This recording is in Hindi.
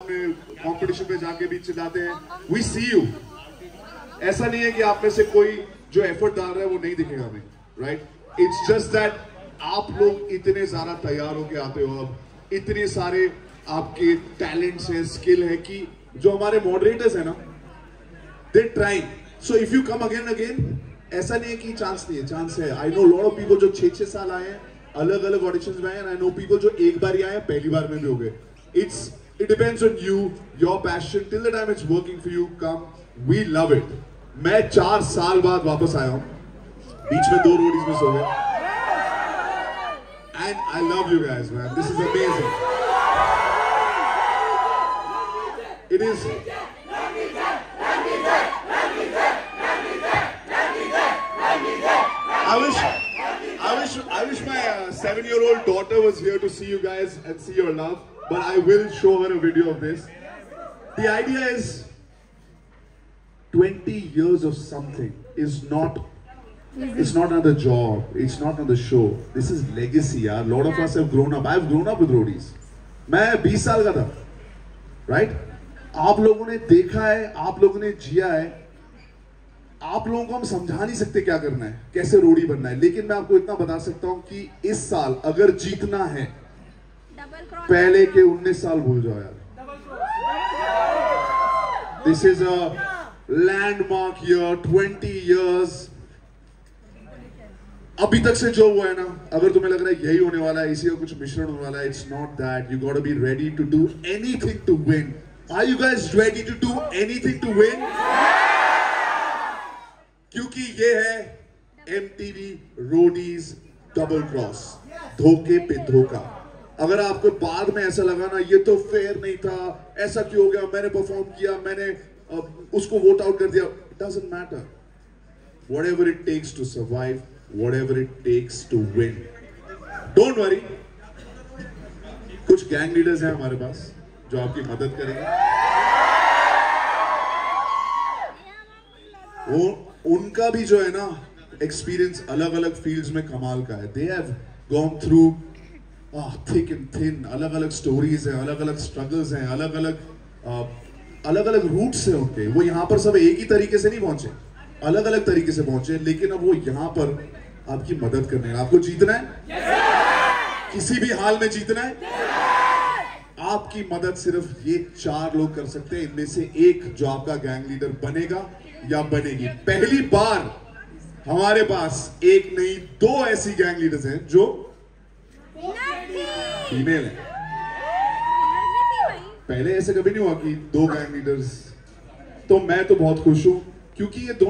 कंपटीशन में जाके भी चिल्लाते हैं। वी सी यू ऐसा नहीं है कि आप में से कोई जो एफर्ट डाल रहा है वो नहीं दिखेगा हमें राइट इट्स जस्ट दैट आप लोग इतने ज़्यादा तैयार होके आते हो अब। इतने सारे आपके टैलेंट्स हैं स्किल है कि जो हमारे मॉडरेटर्स है ना they trying so if you come again again ऐसा नहीं है कि चांस नहीं है चांस है। I know lot of people जो छह छह साल आए हैं अलग अलग ऑडिशन में आए आई नो पीपल जो एक बार ही आए पहली बार में भी हो गए। It's It depends on you your passion till the time it's working for you come we love it मैं चार साल बाद वापस आया हूं बीच में दो रोडीज मिस हो गए and I love you guys man this is amazing it is I wish, I wish, I wish my uh, seven-year-old daughter was here to see you guys and see your love. But I will show her a video of this. The idea is, 20 years of something is not. It's not another job. It's not another show. This is legacy, yaar. A lot of us have grown up. I've grown up with roadies. मैं 20 साल का था, right? आप लोगों ने देखा है, आप लोगों ने जिया है. आप लोगों को हम समझा नहीं सकते क्या करना है कैसे रोड़ी बनना है लेकिन मैं आपको इतना बता सकता हूँ कि इस साल अगर जीतना है पहले के 19 साल भूल जाओ यार। This is a landmark year 20 years अभी तक से जो हुआ है ना अगर तुम्हें लग रहा है यही होने वाला है इसी का कुछ मिश्रण होने वाला है it's not that you got be ready to do anything to win are you guys ready to do anything to win क्योंकि ये है M TV Roadies double cross धोखे पे धोखा। अगर आपको बाद में ऐसा लगा ना, ये तो फेयर नहीं था, ऐसा क्यों हो गया, मैंने परफॉर्म किया, मैंने उसको वोट आउट कर दिया। Doesn't matter whatever it takes to survive whatever it takes to win don't worry कुछ गैंग लीडर्स हैं हमारे पास जो आपकी मदद करेंगे। वो, उनका भी जो है ना एक्सपीरियंस अलग अलग फील्ड्स में कमाल का है। They have gone through thick and thin अलग अलग स्टोरीज हैं अलग अलग स्ट्रगल्स हैं अलग अलग अलग अलग रूट्स हैं उनके। वो यहाँ पर सब एक ही तरीके से नहीं पहुँचे। अलग अलग तरीके से पहुँचे लेकिन अब वो यहाँ पर आपकी मदद करने आपको जीतना है? किसी भी हाल में जीतना है? आपकी मदद सिर्फ़ ये चार लोग कर सकते हैं। इनमें से एक जो आपका गैंग लीडर बनेगा या बनेगी। पहली बार हमारे पास एक नहीं दो ऐसी गैंग लीडर्स हैं जो फीमेल है पहले ऐसे कभी नहीं हुआ कि दो गैंग लीडर्स तो मैं तो बहुत खुश हूँ, क्योंकि ये दो